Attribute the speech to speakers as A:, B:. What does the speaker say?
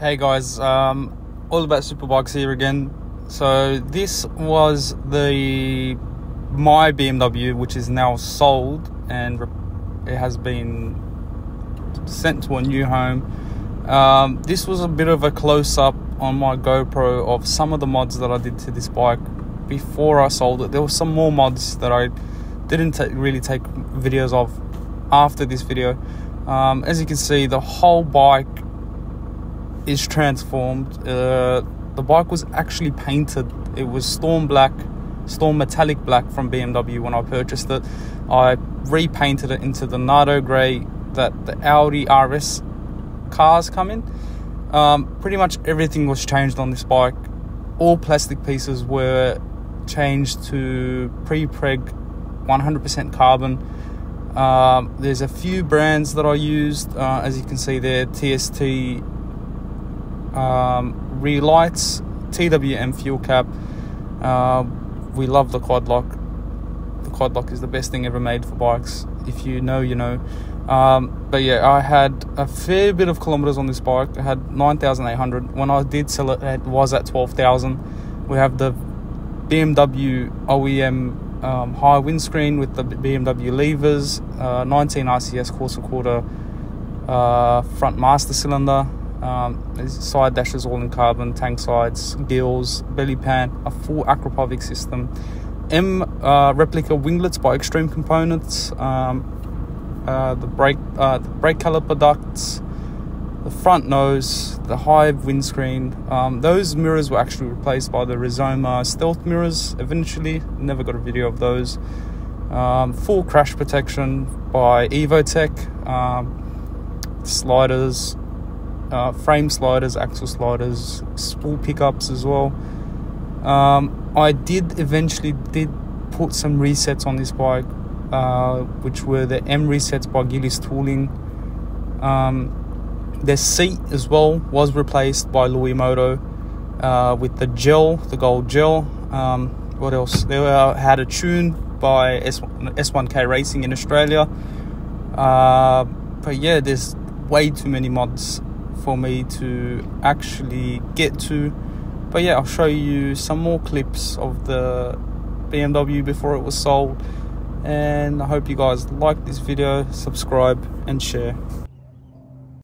A: Hey guys, um, all about superbikes here again. So this was the my BMW, which is now sold and it has been sent to a new home. Um, this was a bit of a close up on my GoPro of some of the mods that I did to this bike before I sold it. There were some more mods that I didn't really take videos of after this video. Um, as you can see, the whole bike is transformed. Uh, the bike was actually painted. It was storm black, storm metallic black from BMW when I purchased it. I repainted it into the Nardo grey that the Audi RS cars come in. Um, pretty much everything was changed on this bike. All plastic pieces were changed to pre-preg 100% carbon. Um, there's a few brands that I used, uh, as you can see there, TST um, rear lights, TWM fuel cap. Uh, we love the quad lock. The quad lock is the best thing ever made for bikes. If you know, you know. Um, but yeah, I had a fair bit of kilometers on this bike. I had 9,800. When I did sell it, it was at 12,000. We have the BMW OEM um, high windscreen with the BMW levers, uh, 19 RCS Corsa Corta uh, front master cylinder, um, side dashes all in carbon, tank sides, gills, belly pan, a full Akrapovic system, M uh, replica winglets by Extreme Components, um, uh, the brake uh, the brake caliper ducts, the front nose, the high windscreen. Um, those mirrors were actually replaced by the Rizoma stealth mirrors eventually. Never got a video of those. Um, full crash protection by Evotech. Um, sliders, uh, frame sliders, axle sliders, spool pickups as well. Um, I did eventually did put some rearsets on this bike, uh, which were the M rearsets by Gilles Tooling. Um, the seat as well was replaced by Luimoto uh, with the gel, the gold gel. Um, what else? They were, had a tune by S- S1K Racing in Australia. Uh, but yeah, there's way too many mods for me to actually get to. But yeah, I'll show you some more clips of the BMW before it was sold. And I hope you guys like this video, subscribe and share.